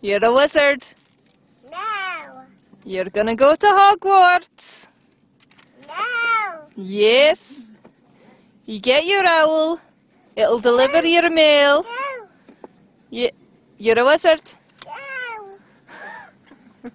You're a wizard. No. You're gonna go to Hogwarts. No. Yes. You get your owl. It'll deliver your mail. No. You, you're a wizard.